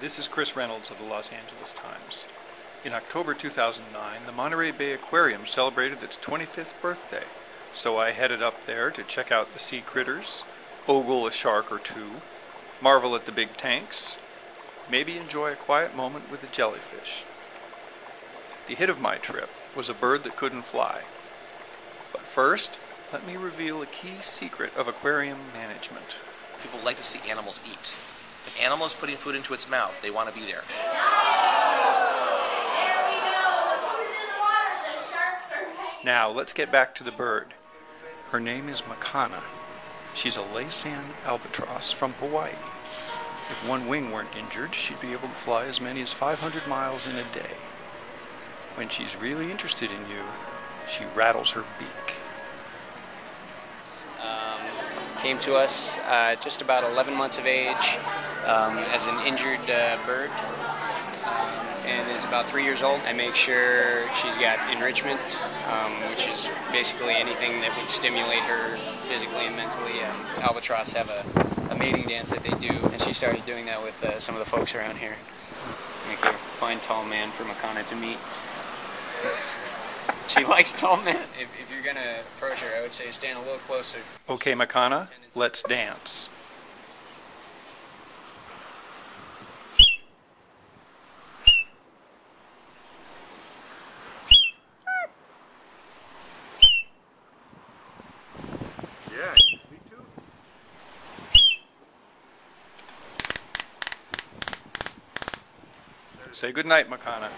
this is Chris Reynolds of the Los Angeles Times. In October 2009, the Monterey Bay Aquarium celebrated its 25th birthday, so I headed up there to check out the sea critters, ogle a shark or two, marvel at the big tanks, maybe enjoy a quiet moment with a jellyfish. The hit of my trip was a bird that couldn't fly. But first, let me reveal a key secret of aquarium management. People like to see animals eat. An animal is putting food into its mouth, they want to be there. Now, let's get back to the bird. Her name is Makana. She's a Laysan albatross from Hawaii. If one wing weren't injured, she'd be able to fly as many as 500 miles in a day. When she's really interested in you, she rattles her beak. Um, came to us uh, just about 11 months of age um, as an injured uh, bird um, and is about three years old. I make sure she's got enrichment, um, which is basically anything that would stimulate her physically and mentally. Um, albatross have a, a, mating dance that they do, and she started doing that with uh, some of the folks around here. Make a fine tall man for Makana to meet. she likes tall men. If, if you're gonna approach her, I would say stand a little closer. Okay, Makana, let's dance. Yeah, me too. Say goodnight, Makana.